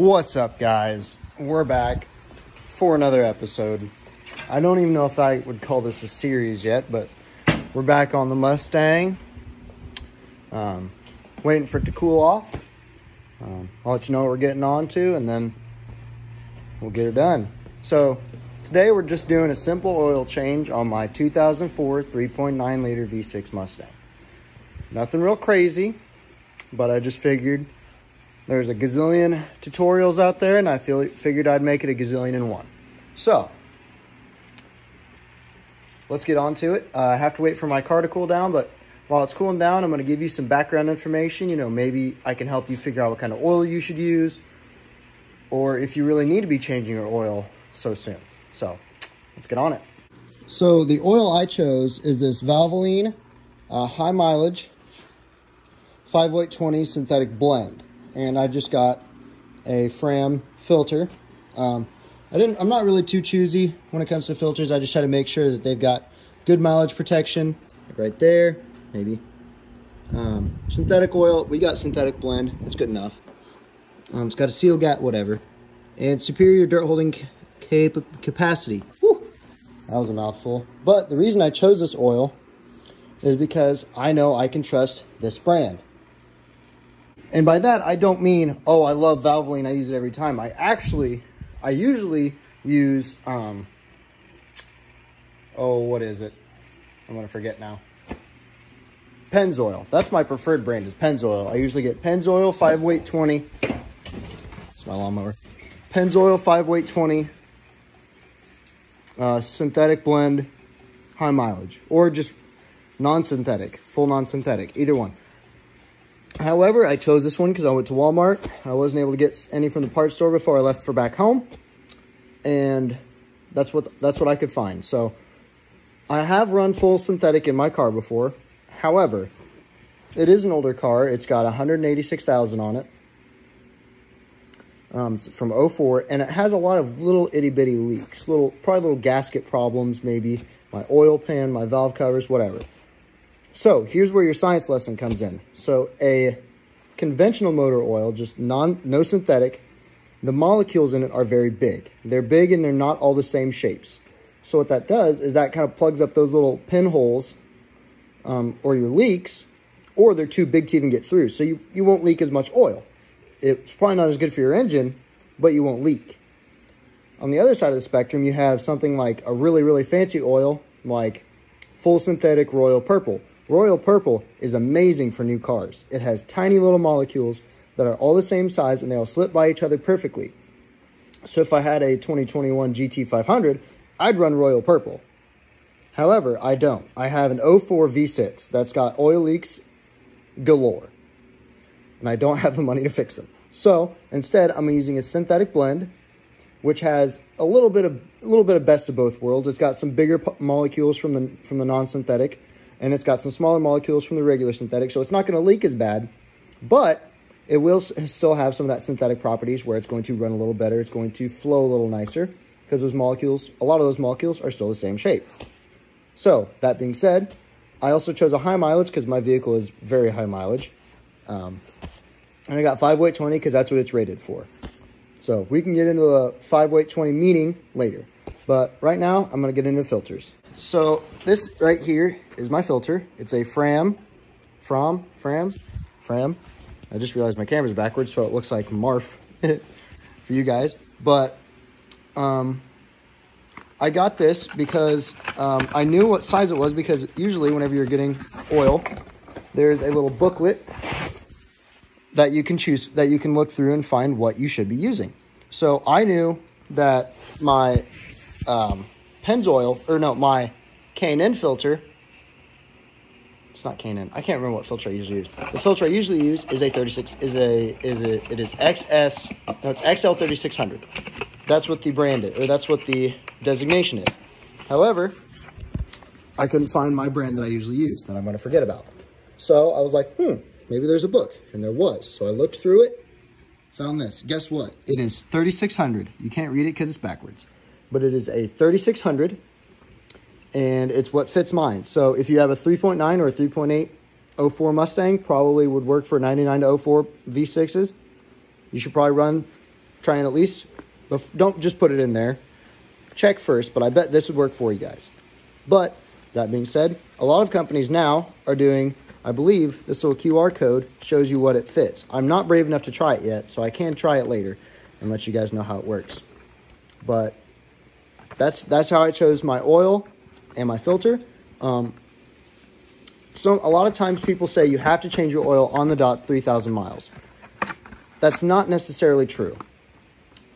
What's up, guys? We're back for another episode. I don't even know if I would call this a series yet, but we're back on the Mustang. Um, waiting for it to cool off. Um, I'll let you know what we're getting on to, and then we'll get her done. So, today we're just doing a simple oil change on my 2004 3.9 liter V6 Mustang. Nothing real crazy, but I just figured there's a gazillion tutorials out there, and I feel figured I'd make it a gazillion in one. So, let's get on to it. Uh, I have to wait for my car to cool down, but while it's cooling down, I'm going to give you some background information. You know, maybe I can help you figure out what kind of oil you should use, or if you really need to be changing your oil so soon. So, let's get on it. So, the oil I chose is this Valvoline uh, high mileage 5820 synthetic blend and I just got a Fram filter. Um, I didn't. I'm not really too choosy when it comes to filters. I just try to make sure that they've got good mileage protection, right there, maybe. Um, synthetic oil, we got synthetic blend. It's good enough. Um, it's got a seal gap, whatever, and superior dirt holding cap capacity. Whew, that was a mouthful. But the reason I chose this oil is because I know I can trust this brand. And by that, I don't mean, oh, I love Valvoline, I use it every time. I actually, I usually use, um, oh, what is it? I'm going to forget now. Pennzoil. That's my preferred brand is Pennzoil. I usually get Pennzoil 5 weight 20. It's my lawnmower. Pennzoil 5 weight 20. Uh, synthetic blend, high mileage. Or just non-synthetic, full non-synthetic, either one. However, I chose this one because I went to Walmart. I wasn't able to get any from the parts store before I left for back home. And that's what that's what I could find. So I have run full synthetic in my car before. However, it is an older car. It's got 186,000 on it. Um, it's from 04, and it has a lot of little itty bitty leaks, little probably little gasket problems, maybe my oil pan, my valve covers, whatever. So here's where your science lesson comes in. So a conventional motor oil, just non no synthetic, the molecules in it are very big. They're big and they're not all the same shapes. So what that does is that kind of plugs up those little pinholes um, or your leaks, or they're too big to even get through. So you, you won't leak as much oil. It's probably not as good for your engine, but you won't leak. On the other side of the spectrum, you have something like a really, really fancy oil, like full synthetic royal purple. Royal Purple is amazing for new cars. It has tiny little molecules that are all the same size and they all slip by each other perfectly. So if I had a 2021 GT500, I'd run Royal Purple. However, I don't. I have an 04 V6 that's got oil leaks galore. And I don't have the money to fix them. So instead, I'm using a synthetic blend, which has a little bit of a little bit of best of both worlds. It's got some bigger molecules from the from the non-synthetic, and it's got some smaller molecules from the regular synthetic, so it's not going to leak as bad, but it will still have some of that synthetic properties where it's going to run a little better, it's going to flow a little nicer, because those molecules, a lot of those molecules are still the same shape. So, that being said, I also chose a high mileage because my vehicle is very high mileage. Um, and I got 5 weight 20 because that's what it's rated for. So we can get into the 5 weight 20 meeting later. But right now, I'm going to get into the filters. So this right here is my filter. It's a Fram, From, Fram, Fram. I just realized my camera's backwards, so it looks like Marf for you guys. But um, I got this because um, I knew what size it was because usually whenever you're getting oil, there's a little booklet that you can choose, that you can look through and find what you should be using. So I knew that my um, Pennzoil, or no, my K&N filter. It's not K&N. I can't remember what filter I usually use. The filter I usually use is a 36 is a is a it is XS no it's XL 3600. That's what the brand is or that's what the designation is. However, I couldn't find my brand that I usually use that I'm going to forget about. So I was like, hmm, maybe there's a book, and there was. So I looked through it, found this. Guess what? It is 3600. You can't read it because it's backwards but it is a 3600 and it's what fits mine. So if you have a 3.9 or a 3.8 04 Mustang, probably would work for 99 to 04 V6s. You should probably run Try and at least, don't just put it in there. Check first, but I bet this would work for you guys. But that being said, a lot of companies now are doing, I believe, this little QR code shows you what it fits. I'm not brave enough to try it yet, so I can try it later and let you guys know how it works. But that's that's how I chose my oil and my filter. Um, so a lot of times people say you have to change your oil on the dot 3,000 miles. That's not necessarily true.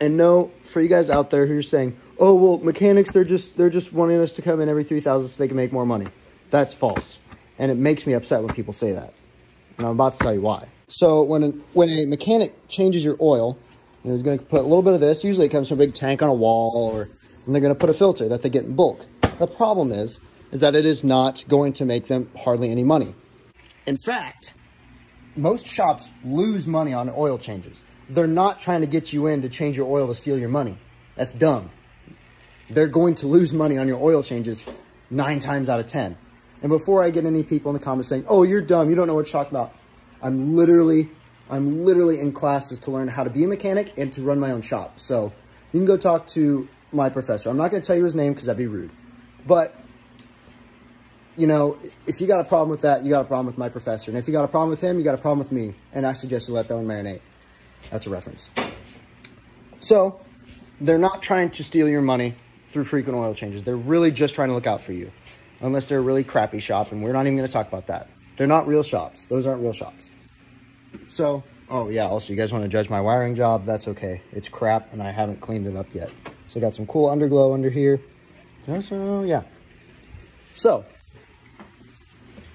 And no, for you guys out there who are saying, "Oh, well, mechanics they're just they're just wanting us to come in every 3,000 so they can make more money." That's false. And it makes me upset when people say that. And I'm about to tell you why. So when a, when a mechanic changes your oil, and he's going to put a little bit of this, usually it comes from a big tank on a wall or and they're going to put a filter that they get in bulk. The problem is is that it is not going to make them hardly any money. In fact, most shops lose money on oil changes. They're not trying to get you in to change your oil to steal your money. That's dumb. They're going to lose money on your oil changes nine times out of 10. And before I get any people in the comments saying, oh, you're dumb, you don't know what you're talking about, I'm literally, I'm literally in classes to learn how to be a mechanic and to run my own shop. So you can go talk to my professor. I'm not going to tell you his name because that'd be rude. But you know, if you got a problem with that, you got a problem with my professor. And if you got a problem with him, you got a problem with me. And I suggest you let that one marinate. That's a reference. So, they're not trying to steal your money through frequent oil changes. They're really just trying to look out for you. Unless they're a really crappy shop, and we're not even going to talk about that. They're not real shops. Those aren't real shops. So, oh yeah, also, you guys want to judge my wiring job? That's okay. It's crap, and I haven't cleaned it up yet. So, I got some cool underglow under here. So, yeah. So,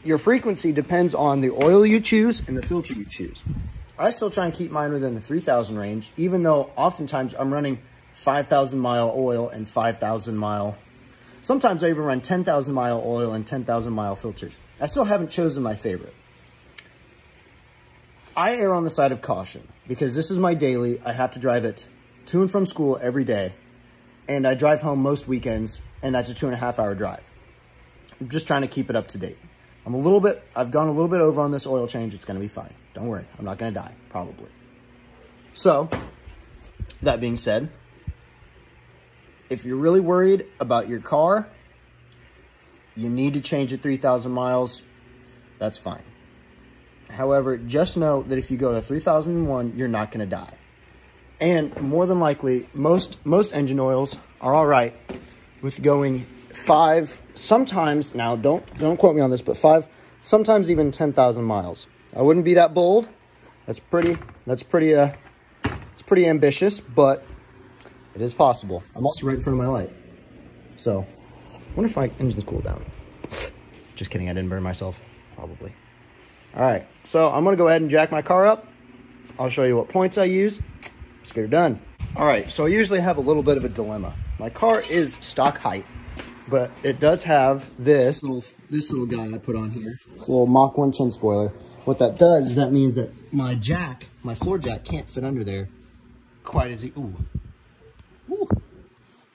your frequency depends on the oil you choose and the filter you choose. I still try and keep mine within the 3,000 range, even though oftentimes I'm running 5,000 mile oil and 5,000 mile. Sometimes I even run 10,000 mile oil and 10,000 mile filters. I still haven't chosen my favorite. I err on the side of caution because this is my daily. I have to drive it to and from school every day, and I drive home most weekends, and that's a two and a half hour drive. I'm just trying to keep it up to date. I'm a little bit, I've gone a little bit over on this oil change. It's going to be fine. Don't worry. I'm not going to die, probably. So, that being said, if you're really worried about your car, you need to change it 3,000 miles, that's fine. However, just know that if you go to 3001, you're not going to die. And more than likely, most most engine oils are all right with going five, sometimes, now don't, don't quote me on this, but five, sometimes even 10,000 miles. I wouldn't be that bold. That's pretty, that's pretty, uh, it's pretty ambitious, but it is possible. I'm also right in front of my light. So, I wonder if my engine's cool down. Just kidding, I didn't burn myself. Probably. All right, so I'm gonna go ahead and jack my car up. I'll show you what points I use. Let's get her done. All right, so I usually have a little bit of a dilemma. My car is stock height, but it does have this little this little guy I put on here. It's a little Mach 1 chin spoiler. What that does is that means that my jack, my floor jack, can't fit under there quite as e ooh. Ooh.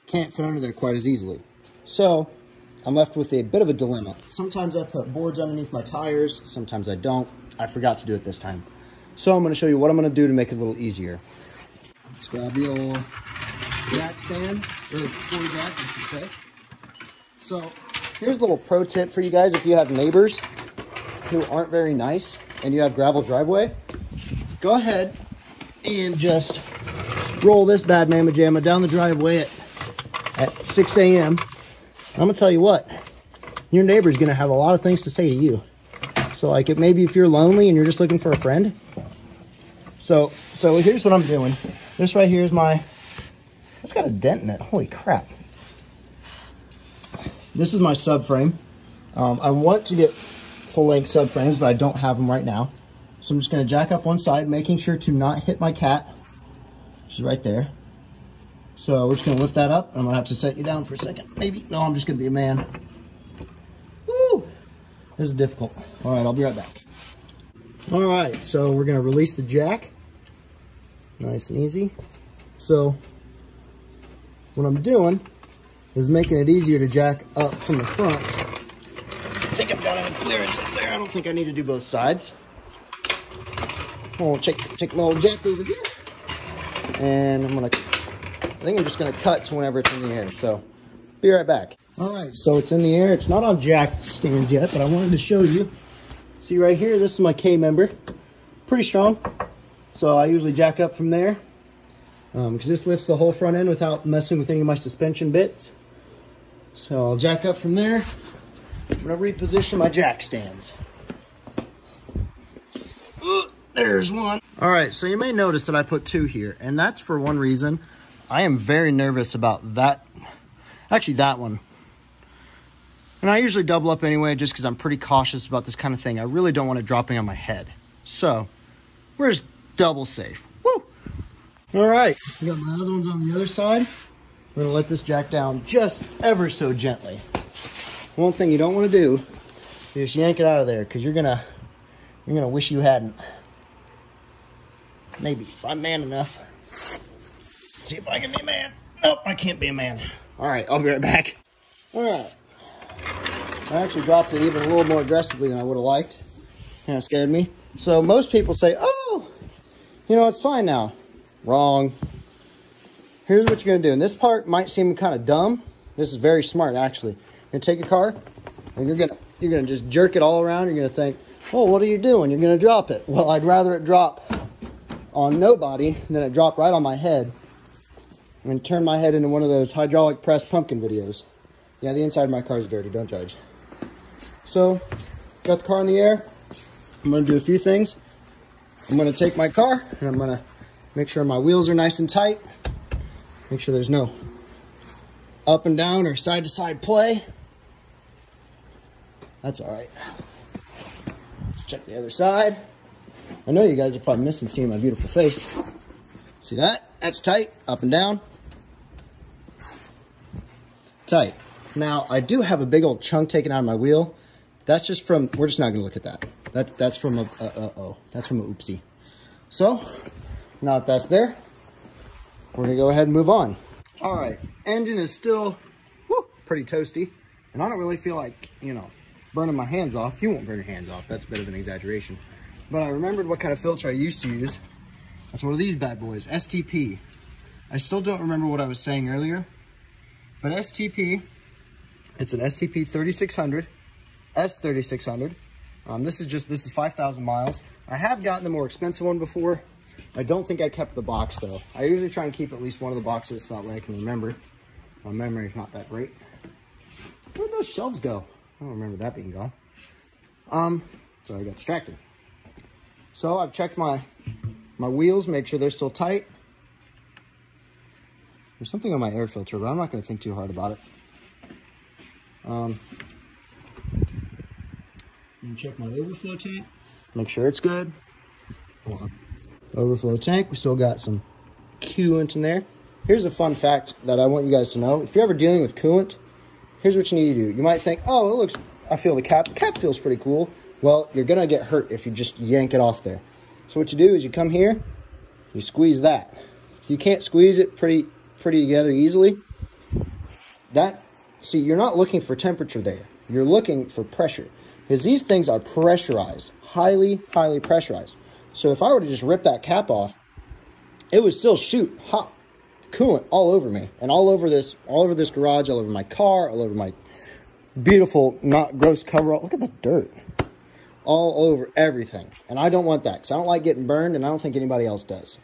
Can't fit under there quite as easily. So I'm left with a bit of a dilemma. Sometimes I put boards underneath my tires, sometimes I don't. I forgot to do it this time. So I'm going to show you what I'm going to do to make it a little easier. Let's grab the old jack stand, or floor jack, I should say. So here's a little pro tip for you guys if you have neighbors who aren't very nice and you have gravel driveway, go ahead and just roll this bad mamma jamma down the driveway at, at 6 a.m. I'm gonna tell you what, your neighbor's gonna have a lot of things to say to you. So like it maybe if you're lonely and you're just looking for a friend. So so here's what I'm doing. This right here is my it's got a dent in it. Holy crap. This is my subframe. Um, I want to get full-length subframes, but I don't have them right now. So I'm just going to jack up one side, making sure to not hit my cat, is right there. So we're just going to lift that up. I'm going to have to set you down for a second. Maybe. No, I'm just going to be a man. Woo! This is difficult. All right, I'll be right back. All right, so we're going to release the jack. Nice and easy. So what I'm doing is making it easier to jack up from the front. I think I've got enough clearance up there. I don't think I need to do both sides. Oh, check, check my old jack over here. And I'm gonna, I think I'm just gonna cut to whenever it's in the air. So be right back. All right, so it's in the air. It's not on jack stands yet, but I wanted to show you. See right here, this is my K-member. Pretty strong. So I usually jack up from there because um, this lifts the whole front end without messing with any of my suspension bits. So I'll jack up from there. I'm gonna reposition my jack stands. Ooh, there's one. All right, so you may notice that I put two here, and that's for one reason. I am very nervous about that, actually that one. And I usually double up anyway, just because I'm pretty cautious about this kind of thing. I really don't want it dropping on my head. So, we're just double safe. Woo! All right, I got my other ones on the other side. We're gonna let this jack down just ever so gently. One thing you don't want to do is just yank it out of there because you're gonna you're gonna wish you hadn't. Maybe if I'm man enough. Let's see if I can be a man. Nope, I can't be a man. All right, I'll be right back. All right. I actually dropped it even a little more aggressively than I would have liked. Kind of scared me. So most people say, oh, you know, it's fine now. Wrong here's what you're gonna do. And this part might seem kind of dumb. This is very smart, actually. You're gonna take a car, and you're gonna you're gonna just jerk it all around. You're gonna think, oh, what are you doing? You're gonna drop it. Well, I'd rather it drop on nobody than it drop right on my head and turn my head into one of those hydraulic press pumpkin videos. Yeah, the inside of my car is dirty. Don't judge. So, got the car in the air. I'm gonna do a few things. I'm gonna take my car and I'm gonna make sure my wheels are nice and tight. Make sure there's no up and down or side to side play. That's all right. Let's check the other side. I know you guys are probably missing seeing my beautiful face. See that? That's tight, up and down. Tight. Now, I do have a big old chunk taken out of my wheel. That's just from, we're just not gonna look at that. That That's from a, uh, uh oh, that's from a oopsie. So, now that that's there, we're gonna go ahead and move on. All right, engine is still whoo, pretty toasty, and I don't really feel like, you know, burning my hands off. You won't burn your hands off, that's a bit of an exaggeration. But I remembered what kind of filter I used to use. That's one of these bad boys, STP. I still don't remember what I was saying earlier, but STP, it's an STP 3600, S3600. Um, this is just, this is 5,000 miles. I have gotten the more expensive one before, I don't think I kept the box though. I usually try and keep at least one of the boxes so that way I can remember. My memory's not that great. Where'd those shelves go? I don't remember that being gone. Um, so I got distracted. So I've checked my my wheels, make sure they're still tight. There's something on my air filter, but I'm not going to think too hard about it. Um, check my overflow tank, make sure it's good. Hold on overflow tank. We still got some coolant in there. Here's a fun fact that I want you guys to know. If you're ever dealing with coolant, here's what you need to do. You might think, oh, it looks, I feel the cap. The cap feels pretty cool. Well, you're going to get hurt if you just yank it off there. So what you do is you come here, you squeeze that. If you can't squeeze it pretty, pretty together easily, that, see, you're not looking for temperature there. You're looking for pressure. Because these things are pressurized, highly, highly pressurized. So if I were to just rip that cap off, it would still shoot hot coolant all over me and all over this, all over this garage, all over my car, all over my beautiful, not gross cover. Look at the dirt all over everything. And I don't want that because I don't like getting burned and I don't think anybody else does.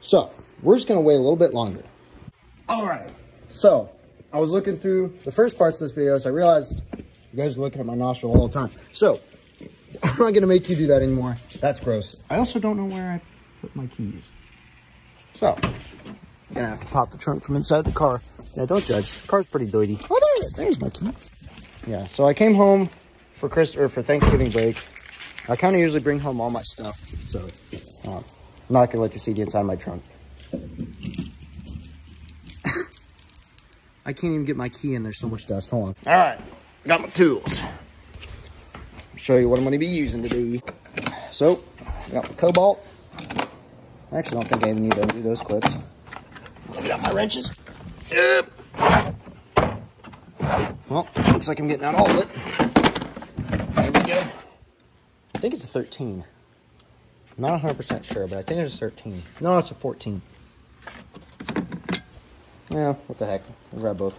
So we're just going to wait a little bit longer. All right. So I was looking through the first parts of this video, so I realized you guys are looking at my nostril all the time. So I'm not to make you do that anymore. That's gross. I also don't know where I put my keys. So, I'm to have to pop the trunk from inside the car. Yeah, don't judge. The car's pretty dirty. Oh, there, there's my keys. Yeah, so I came home for Chris or for Thanksgiving break. I kind of usually bring home all my stuff, so uh, I'm not to let you see the inside of my trunk. I can't even get my key in. There's so much dust. Hold on. All right, got my tools show you what I'm going to be using today. So, I got my Kobalt. I actually don't think I even need to undo those clips. I got my wrenches. Yep. Well, looks like I'm getting out all of it. There we go. I think it's a 13. I'm not 100% sure, but I think it's a 13. No, it's a 14. Yeah, what the heck. Grab both.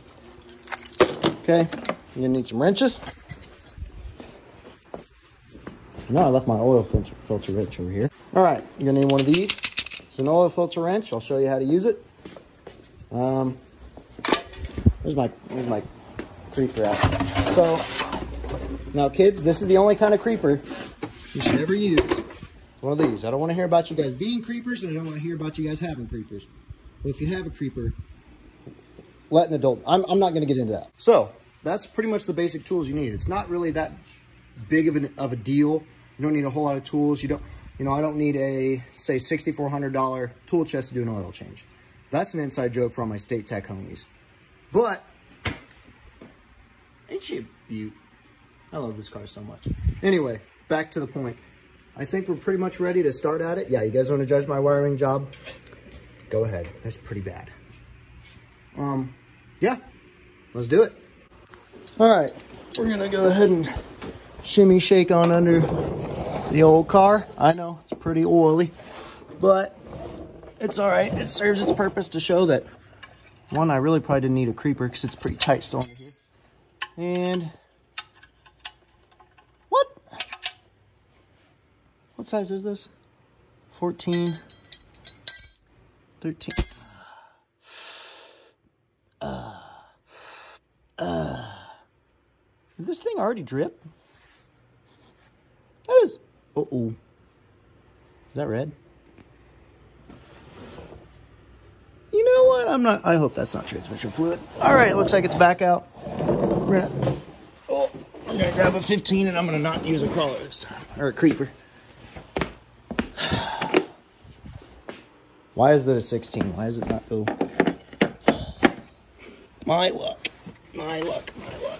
Okay, you're gonna need some wrenches. No, I left my oil filter, filter wrench over here. All right, you're gonna need one of these. It's an oil filter wrench. I'll show you how to use it. Um, there's my, there's my creeper out. So, now kids, this is the only kind of creeper you should ever use. One of these. I don't want to hear about you guys being creepers, and I don't want to hear about you guys having creepers. But if you have a creeper, let an adult. I'm, I'm not going to get into that. So, that's pretty much the basic tools you need. It's not really that big of, an, of a deal. You don't need a whole lot of tools. You don't, you know, I don't need a, say, $6,400 tool chest to do an oil change. That's an inside joke from my State Tech homies. But, ain't she a beaut? I love this car so much. Anyway, back to the point. I think we're pretty much ready to start at it. Yeah, you guys want to judge my wiring job? Go ahead. That's pretty bad. Um, yeah, let's do it. All right, we're gonna go ahead and shimmy shake on under the old car. I know it's pretty oily, but it's all right. It serves its purpose to show that one, I really probably didn't need a creeper because it's pretty tight still under here. And what? What size is this? 14, 13. Uh, uh, did this thing already drip? That is, uh-oh. Is that red? You know what? I'm not, I hope that's not transmission fluid. All right, looks like it's back out. We're gonna, oh, I'm gonna grab a 15 and I'm gonna not use a crawler this time, or a creeper. Why is it a 16? Why is it not, oh. My luck, my luck, my luck.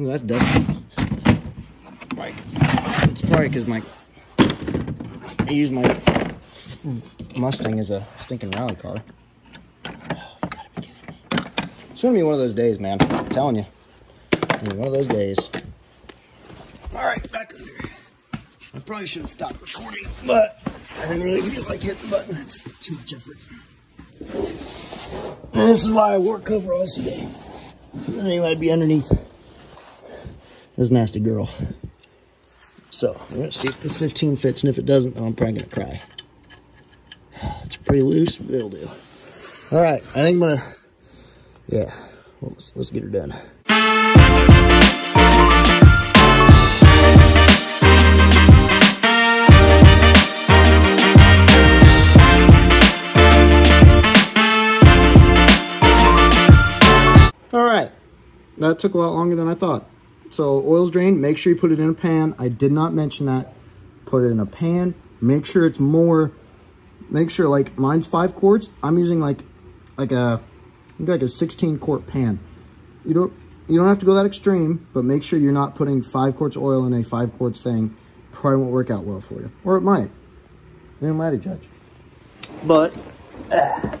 Ooh, that's dusty. It's probably because my I use my Mustang as a stinking rally car. It's gonna be one of those days, man. I'm telling you. one of those days. All right, back under. I probably should have stopped recording, but I didn't really feel like hitting the button. It's too much effort. And this is why I wore coveralls today. Anyway, I'd be underneath this nasty girl. So, we're to see if this 15 fits, and if it doesn't, I'm probably to cry. It's pretty loose, but it'll do. All right, I think I'm to, yeah, let's, let's get her done. All right, that took a lot longer than I thought. So oil's drained, make sure you put it in a pan. I did not mention that. Put it in a pan. Make sure it's more, make sure like mine's five quarts. I'm using like, like a, like a 16 quart pan. You don't, you don't have to go that extreme, but make sure you're not putting five quarts of oil in a five quarts thing. Probably won't work out well for you. Or it might. You might judge. But, uh,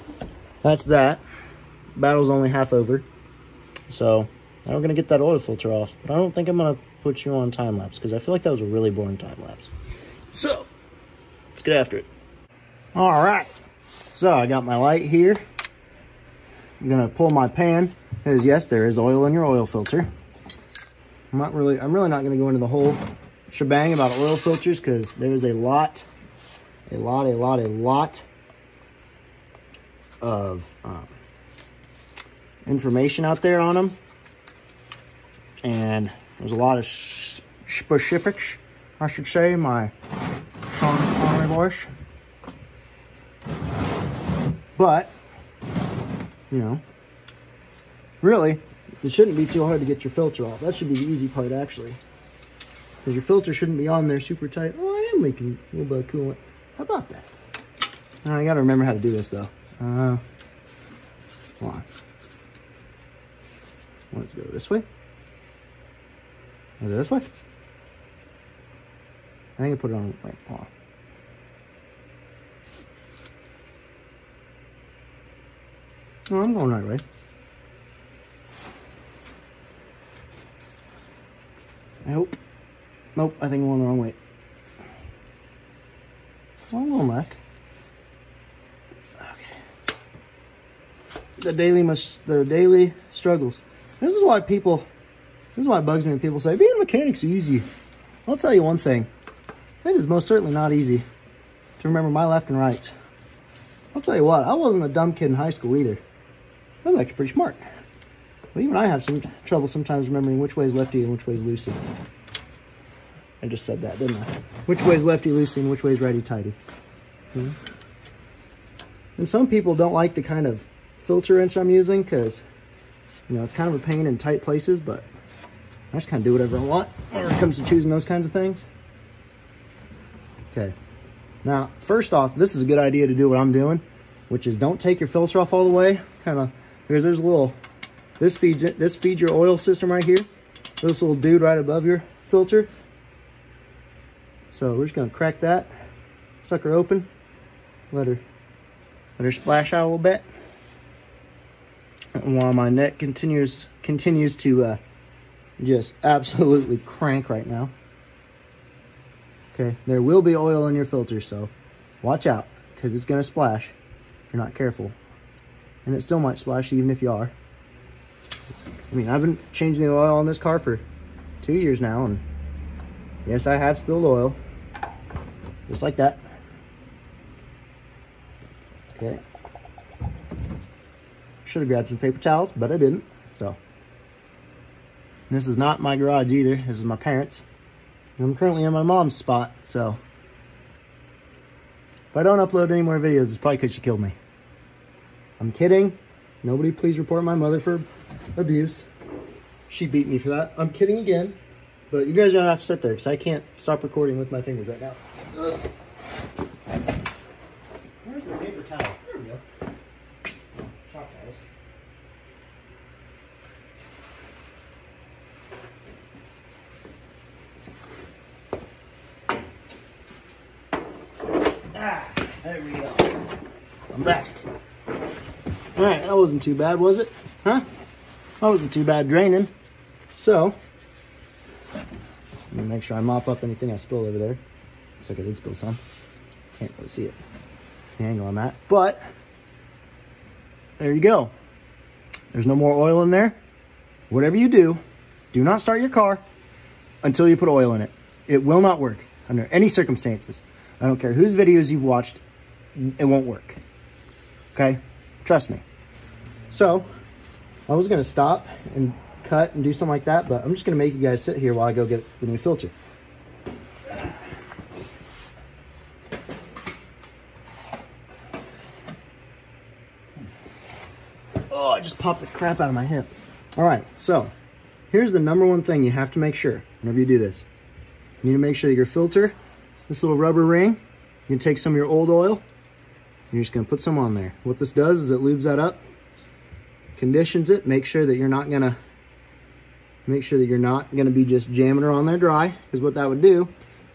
that's that. Battle's only half over. So, now we're going to get that oil filter off, but I don't think I'm going to put you on time lapse because I feel like that was a really boring time lapse. So, let's get after it. All right. So, I got my light here. I'm going to pull my pan because yes, there is oil in your oil filter. I'm not really, I'm really not going to go into the whole shebang about oil filters because there's a lot, a lot, a lot, a lot of um, information out there on them and there's a lot of specifics, I should say, my Sean Connery voice. But, you know, really, it shouldn't be too hard to get your filter off. That should be the easy part, actually. Because your filter shouldn't be on there super tight. Oh, I am leaking a little bit of coolant. How about that? Now, I got to remember how to do this, though. Uh, hold on. Let's go this way. Is it this way? I think I put it on. Wait, hold on. No, I'm going right way. I hope. Nope, I think I'm going the wrong way. Well, I'm going left. Okay. The daily must the daily struggles. This is why people this is why it bugs me when people say being a mechanic's easy. I'll tell you one thing. It is most certainly not easy to remember my left and right. I'll tell you what, I wasn't a dumb kid in high school either. I was actually pretty smart. But even I have some trouble sometimes remembering which way is lefty and which way is loosey. I just said that, didn't I? Which way is lefty loosey and which way is righty tighty. Hmm? And some people don't like the kind of filter wrench I'm using because, you know, it's kind of a pain in tight places, but I just kind of do whatever I want when it comes to choosing those kinds of things. Okay. Now, first off, this is a good idea to do what I'm doing, which is don't take your filter off all the way. Kind of, because there's a little, this feeds it, this feeds your oil system right here. This little dude right above your filter. So we're just gonna crack that sucker open. Let her, let her splash out a little bit. And while my neck continues continues to uh, just absolutely crank right now. Okay, there will be oil in your filter, so watch out because it's going to splash if you're not careful. And it still might splash even if you are. I mean, I've been changing the oil on this car for two years now, and yes, I have spilled oil. Just like that. Okay. Should have grabbed some paper towels, but I didn't, so. This is not my garage either. This is my parents'. I'm currently in my mom's spot, so if I don't upload any more videos, it's probably because she killed me. I'm kidding. Nobody please report my mother for abuse. She beat me for that. I'm kidding again. But you guys don't have to sit there because I can't stop recording with my fingers right now. Ugh. Where's the paper towel? There we go. Shop towels. Ah, there we go. I'm back. All right, that wasn't too bad, was it? Huh? That wasn't too bad draining. So, let me make sure I mop up anything I spilled over there. Looks like I did spill some. Can't really see it. The angle I'm at. But, there you go. There's no more oil in there. Whatever you do, do not start your car until you put oil in it. It will not work under any circumstances. I don't care whose videos you've watched, it won't work. Okay? Trust me. So, I was to stop and cut and do something like that, but I'm just to make you guys sit here while I go get the new filter. Oh, I just popped the crap out of my hip. All right, so here's the number one thing you have to make sure whenever you do this. You need to make sure that your filter, this little rubber ring, you can take some of your old oil, and you're just gonna put some on there. What this does is it lubes that up, conditions it, make sure that you're not gonna, make sure that you're not gonna be just jamming her on there dry, because what that would do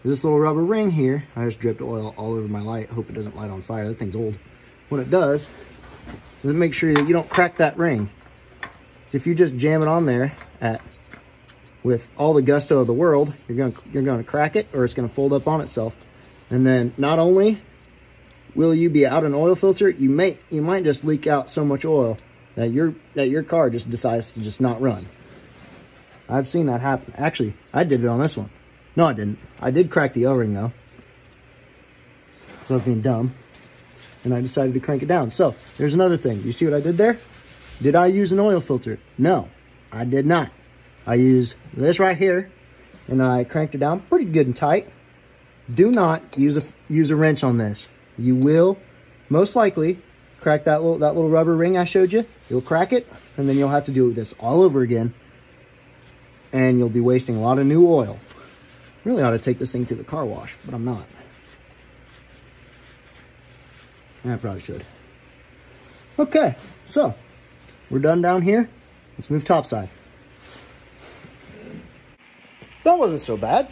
is this little rubber ring here, I just dripped oil all over my light, hope it doesn't light on fire, that thing's old. What it does is make sure that you don't crack that ring. So if you just jam it on there at with all the gusto of the world, you're going to, you're going to crack it or it's going to fold up on itself. And then not only will you be out an oil filter, you may you might just leak out so much oil that your that your car just decides to just not run. I've seen that happen. Actually, I did it on this one. No, I didn't. I did crack the O-ring though. So I was being dumb. And I decided to crank it down. So, there's another thing. You see what I did there? Did I use an oil filter? No, I did not. I use this right here, and I cranked it down pretty good and tight. Do not use a use a wrench on this. You will most likely crack that little that little rubber ring I showed you. You'll crack it, and then you'll have to do this all over again, and you'll be wasting a lot of new oil. Really ought to take this thing through the car wash, but I'm not. I probably should. Okay, so we're done down here. Let's move topside. That wasn't so bad.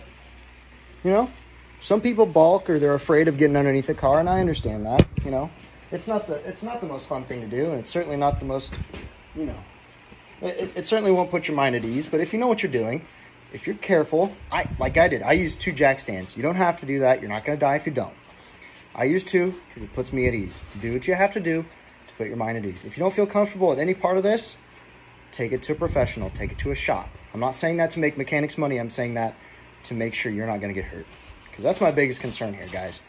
You know, some people balk or they're afraid of getting underneath the car, and I understand that. You know, it's not the it's not the most fun thing to do, and it's certainly not the most, you know, it, it certainly won't put your mind at ease. But if you know what you're doing, if you're careful, I like I did, I used two jack stands. You don't have to do that. You're not going to die if you don't. I use two because it puts me at ease. Do what you have to do to put your mind at ease. If you don't feel comfortable at any part of this, take it to a professional, take it to a shop. I'm not saying that to make mechanics money, I'm saying that to make sure you're not going to get hurt. Because that's my biggest concern here, guys.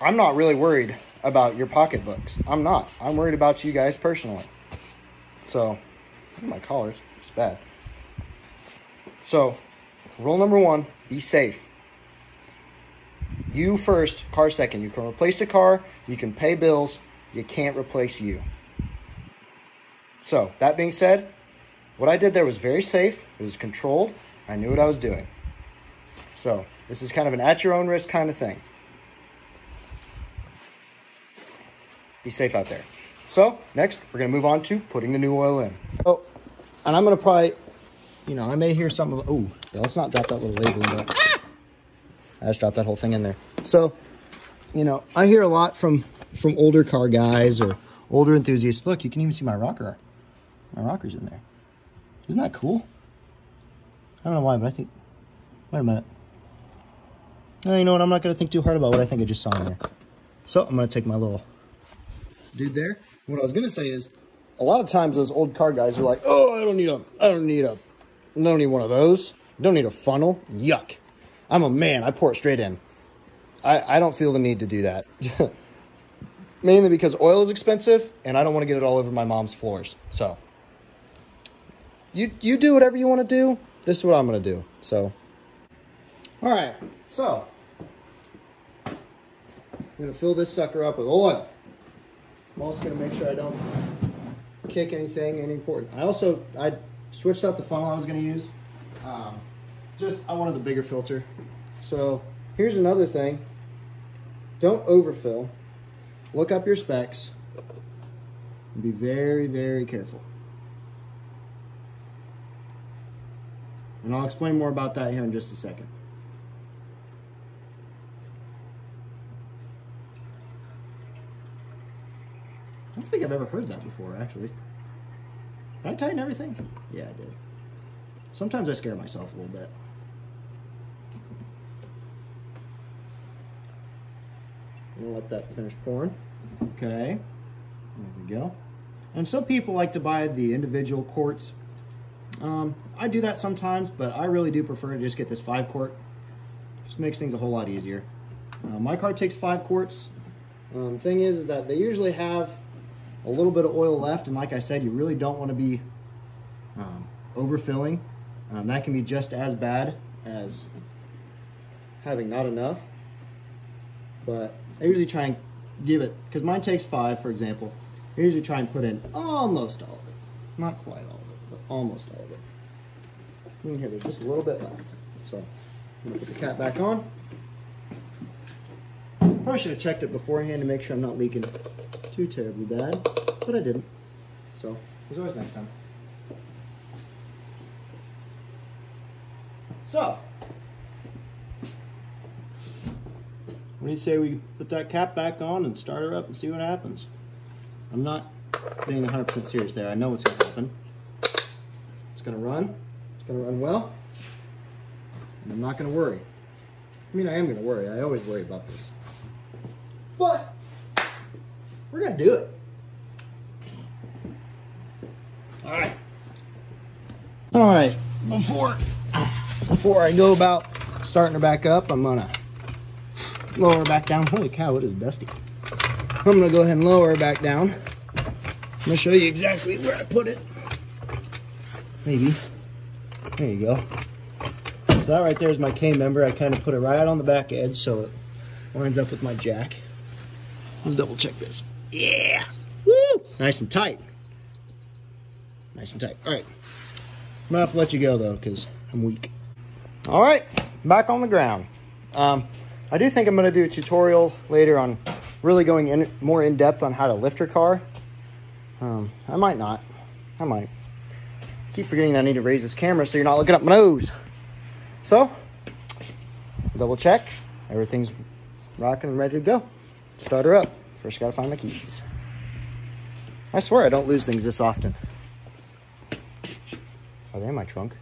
I'm not really worried about your pocketbooks. I'm not. I'm worried about you guys personally. So, my collars, it's bad. So, rule number one be safe. You first, car second. You can replace a car, you can pay bills, you can't replace you. So, that being said, what I did there was very safe, it was controlled, I knew what I was doing. So, this is kind of an at your own risk kind of thing. Be safe out there. So, next, we're going to move on to putting the new oil in. Oh, and I'm going to probably, you know, I may hear something. Oh, yeah, let's not drop that little label. But ah! I just dropped that whole thing in there. So, you know, I hear a lot from from older car guys or older enthusiasts. Look, you can even see my rocker. My rocker's in there. Isn't that cool? I don't know why, but I think. Wait a minute. Oh, you know what? I'm not going to think too hard about what I think I just saw in there. So I'm going to take my little dude there. What I was to say is, a lot of times those old car guys are like, oh, I don't need a, I don't need a, I don't need one of those. Don't need a funnel. Yuck. I'm a man. I pour it straight in. I, I don't feel the need to do that. Mainly because oil is expensive and I don't want to get it all over my mom's floors. So you, you do whatever you want to do. This is what I'm going to do. So, all right. So I'm going to fill this sucker up with oil. I'm also to make sure I don't kick anything any important. I also, I switched out the funnel I was going to use. Um, just, I wanted the bigger filter. So here's another thing. Don't overfill. Look up your specs. be very, very careful. And I'll explain more about that here in just a second. I don't think I've ever heard that before, actually. Did I tighten everything? Yeah, I did. Sometimes I scare myself a little bit. We'll let that finish pouring. Okay, there we go. And some people like to buy the individual quarts. Um, I do that sometimes, but I really do prefer to just get this five quart. Just makes things a whole lot easier. Uh, my car takes five quarts. Um, thing is, is that they usually have a little bit of oil left, and like I said, you really don't want to be um, overfilling. Um, that can be just as bad as having not enough. But I usually try and give it, because mine takes five, for example. I usually try and put in almost all of it. Not quite all of it, but almost all of it. In here, there's just a little bit left. So I'm gonna put the cap back on. Probably should have checked it beforehand to make sure I'm not leaking too terribly bad, but I didn't. So there's always next time. So, what do you say we put that cap back on and start her up and see what happens? I'm not being 100% serious there. I know what's going to happen. It's going to run. It's going to run well. And I'm not going to worry. I mean, I am going to worry. I always worry about this. But we're going to do it. All right. All right. Before before I go about starting her back up, I'm gonna lower her back down. Holy cow, it is dusty. I'm gonna go ahead and lower her back down. I'm gonna show you exactly where I put it. Maybe. There you go. So that right there is my K-member. I kind of put it right on the back edge so it lines up with my jack. Let's double check this. Yeah. Woo! Nice and tight. Nice and tight. All right. I'm gonna have to let you go though, because I'm weak. All right, back on the ground. Um, I do think I'm going to do a tutorial later on really going in more in depth on how to lift your car. Um, I might not. I might. I keep forgetting that I need to raise this camera so you're not looking up my nose. So, double check. Everything's rocking and ready to go. Start her up. First, got to find my keys. I swear I don't lose things this often. Are they in my trunk?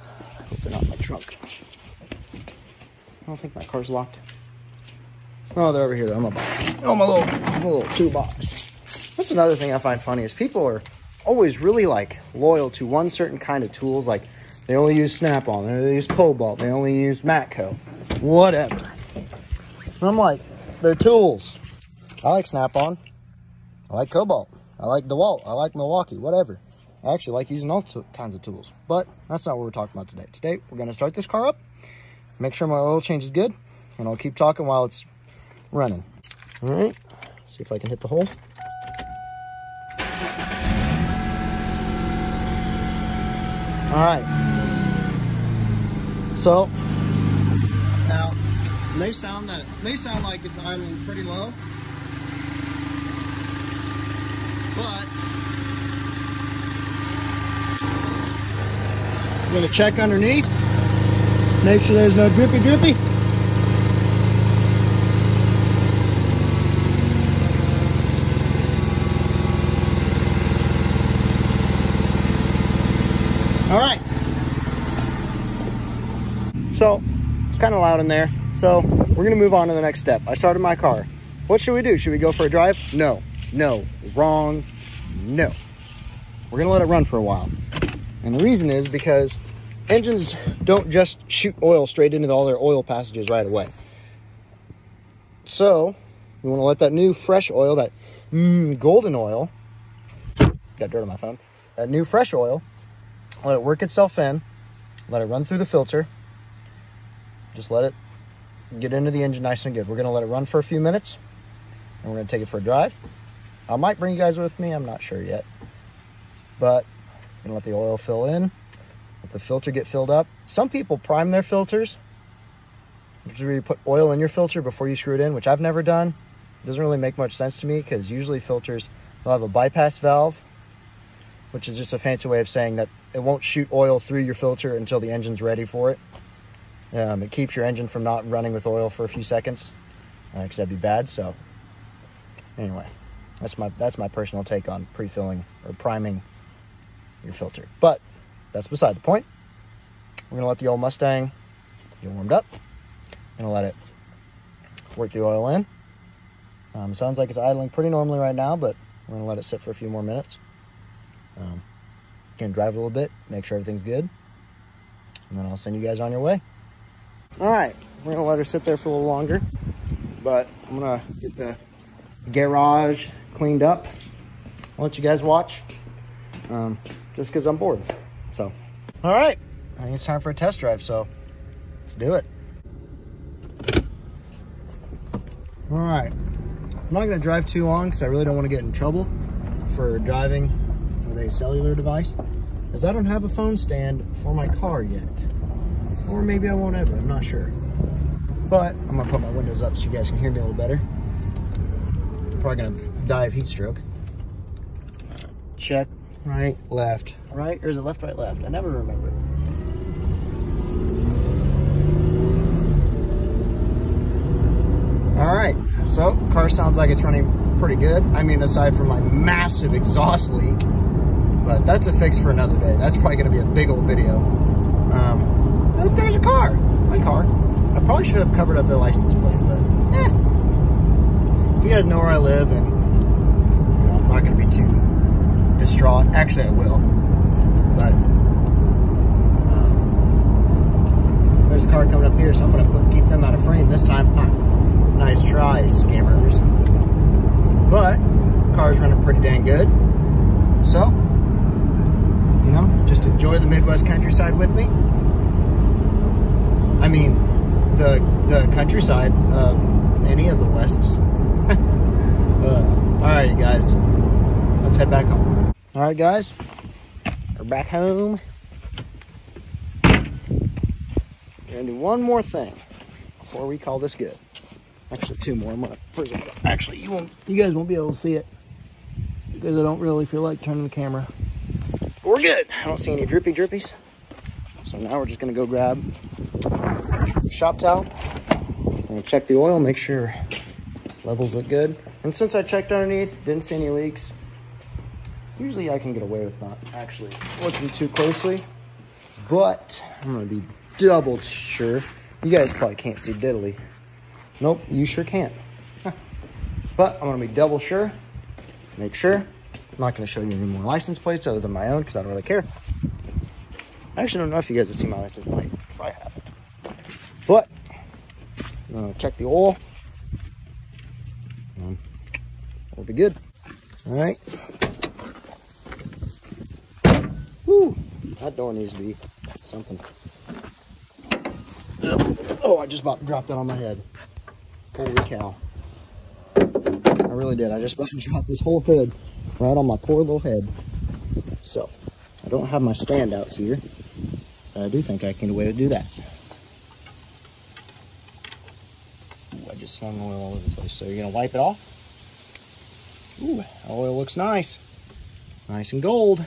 I hope they're not in my trunk. I don't think my car's locked. Oh, they're over here. On my box. Oh, my little, my little toolbox. That's another thing I find funny is people are always really like loyal to one certain kind of tools. Like they only use Snap-on, they only use Kobalt, they only use Matco, whatever. And I'm like, they're tools. I like Snap-on. I like Kobalt. I like DeWalt. I like Milwaukee, whatever. I actually like using all kinds of tools, but that's not what we're talking about today. Today, we're going to start this car up, make sure my oil change is good, and I'll keep talking while it's running. All right, see if I can hit the hole. All right. So may sound that may sound like it's idling pretty low, but I'm gonna check underneath, make sure there's no drippy drippy. All right. So it's kind of loud in there. So we're gonna move on to the next step. I started my car. What should we do? Should we go for a drive? No, no, wrong, no. We're gonna let it run for a while. And the reason is because engines don't just shoot oil straight into all their oil passages right away. So we wanna let that new fresh oil, that mm, golden oil, got dirt on my phone, that new fresh oil let it work itself in, let it run through the filter, just let it get into the engine nice and good. We're gonna let it run for a few minutes, and we're gonna take it for a drive. I might bring you guys with me, I'm not sure yet. But I'm gonna let the oil fill in, let the filter get filled up. Some people prime their filters, which is where you put oil in your filter before you screw it in, which I've never done. It doesn't really make much sense to me because usually filters will have a bypass valve which is just a fancy way of saying that it won't shoot oil through your filter until the engine's ready for it. Um, it keeps your engine from not running with oil for a few seconds, because uh, that'd be bad. So, anyway, that's my that's my personal take on pre-filling or priming your filter. But that's beside the point. We're gonna let the old Mustang get warmed up. Gonna let it work the oil in. Um, sounds like it's idling pretty normally right now, but we're gonna let it sit for a few more minutes. Um, gonna drive a little bit, make sure everything's good, and then I'll send you guys on your way. All right, we're gonna let her sit there for a little longer, but I'm gonna get the garage cleaned up. I'll let you guys watch, um, just because I'm bored. So, all right, I think it's time for a test drive, so let's do it. All right, I'm not gonna drive too long because I really don't want to get in trouble for driving with a cellular device is I don't have a phone stand for my car yet. Or maybe I won't ever, I'm not sure. But I'm gonna put my windows up so you guys can hear me a little better. Probably gonna die of heat stroke. check, right, left, right, or is it left, right, left? I never remember. All right, so car sounds like it's running pretty good. I mean, aside from my massive exhaust leak, but that's a fix for another day. That's probably going to be a big old video. Um, there's a car. My car. I probably should have covered up the license plate, but eh. If you guys know where I live and you know, I'm not going to be too distraught. Actually, I will. But um, there's a car coming up here, so I'm going to keep them out of frame this time. Ah, nice try, scammers. But car's running pretty dang good. So, you know, just enjoy the Midwest countryside with me. I mean, the the countryside of any of the Wests. uh, all right, guys, let's head back home. All right, guys, we're back home. We're gonna do one more thing before we call this good. Actually, two more. I'm gonna first. Actually, you won't. You guys won't be able to see it because I don't really feel like turning the camera we're good. I don't see any drippy drippies. So now we're just gonna go grab shop towel. and check the oil, make sure levels look good. And since I checked underneath, didn't see any leaks, usually I can get away with not actually looking too closely. But I'm gonna be double sure. You guys probably can't see diddly. Nope, you sure can't. But I'm gonna be double sure, make sure. I'm not gonna show you any more license plates other than my own because I don't really care. I actually don't know if you guys have seen my license plate. Probably haven't. But check the oil. Um, we'll be good. All right. Woo! That door needs to be something. Oh, I just about dropped that on my head. Holy cow. I really did. I just about dropped this whole hood right on my poor little head. So, I don't have my standouts here. But I do think I can get away to do that. Ooh, I slung oil all over the place. So you're gonna wipe it off? Ooh, oil looks nice. Nice and gold.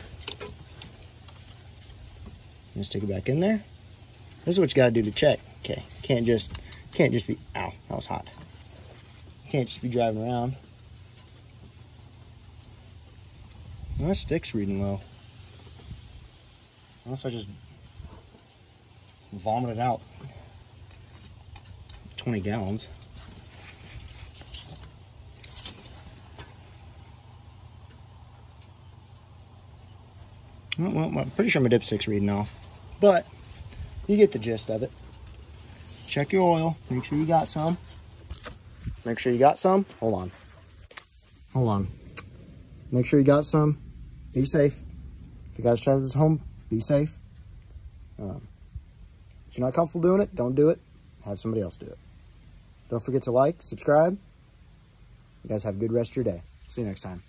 Just stick it back in there. This is what you gotta do to check. Okay, can't just, can't just be, ow, that was hot. Can't just be driving around. My stick's reading low. Unless I just vomited out 20 gallons. Well, I'm pretty sure my dipstick's reading off, but you get the gist of it. Check your oil, make sure you got some. Make sure you got some. Hold on. Hold on. Make sure you got some. Be safe. If you guys try this at home, be safe. Um, if you're not comfortable doing it, don't do it. Have somebody else do it. Don't forget to like, subscribe. You guys have a good rest of your day. See you next time.